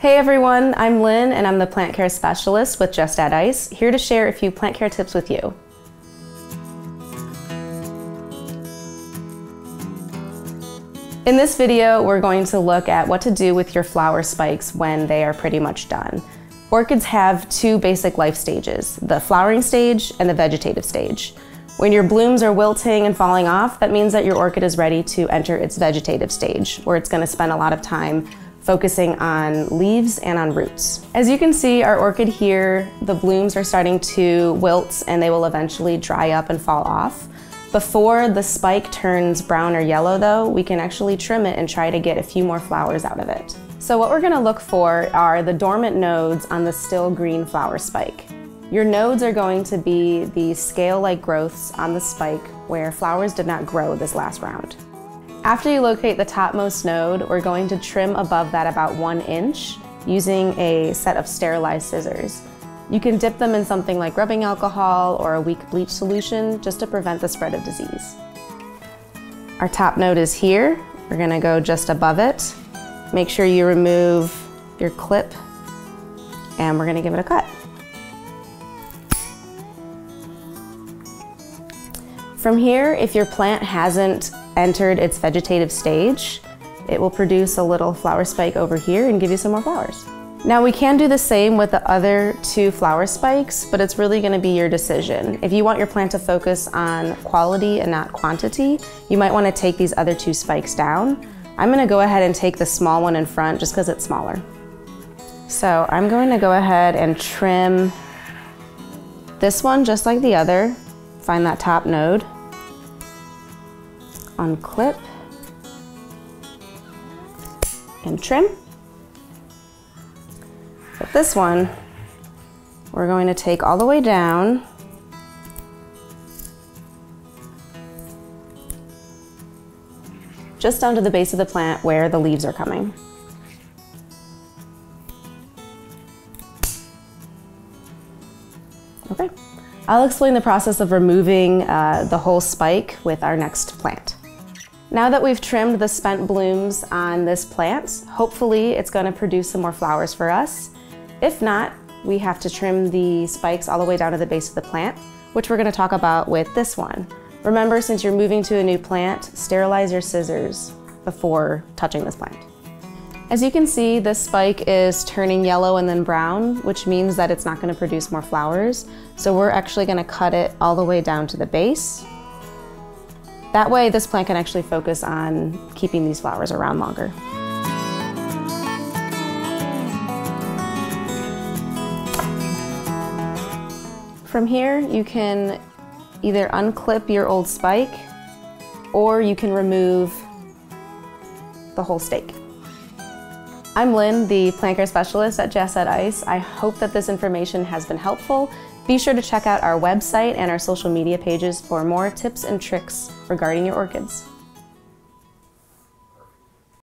Hey everyone, I'm Lynn and I'm the plant care specialist with Just Add Ice, here to share a few plant care tips with you. In this video, we're going to look at what to do with your flower spikes when they are pretty much done. Orchids have two basic life stages, the flowering stage and the vegetative stage. When your blooms are wilting and falling off, that means that your orchid is ready to enter its vegetative stage, where it's gonna spend a lot of time focusing on leaves and on roots. As you can see, our orchid here, the blooms are starting to wilt and they will eventually dry up and fall off. Before the spike turns brown or yellow though, we can actually trim it and try to get a few more flowers out of it. So what we're gonna look for are the dormant nodes on the still green flower spike. Your nodes are going to be the scale-like growths on the spike where flowers did not grow this last round. After you locate the topmost node, we're going to trim above that about one inch using a set of sterilized scissors. You can dip them in something like rubbing alcohol or a weak bleach solution just to prevent the spread of disease. Our top node is here. We're gonna go just above it. Make sure you remove your clip and we're gonna give it a cut. From here, if your plant hasn't entered its vegetative stage, it will produce a little flower spike over here and give you some more flowers. Now we can do the same with the other two flower spikes, but it's really gonna be your decision. If you want your plant to focus on quality and not quantity, you might wanna take these other two spikes down. I'm gonna go ahead and take the small one in front just because it's smaller. So I'm going to go ahead and trim this one just like the other. Find that top node unclip and trim. But this one, we're going to take all the way down just down to the base of the plant where the leaves are coming. Okay, I'll explain the process of removing uh, the whole spike with our next plant. Now that we've trimmed the spent blooms on this plant, hopefully it's gonna produce some more flowers for us. If not, we have to trim the spikes all the way down to the base of the plant, which we're gonna talk about with this one. Remember, since you're moving to a new plant, sterilize your scissors before touching this plant. As you can see, this spike is turning yellow and then brown, which means that it's not gonna produce more flowers. So we're actually gonna cut it all the way down to the base that way this plant can actually focus on keeping these flowers around longer. From here, you can either unclip your old spike or you can remove the whole stake. I'm Lynn, the plant care specialist at Just Add Ice. I hope that this information has been helpful be sure to check out our website and our social media pages for more tips and tricks regarding your orchids.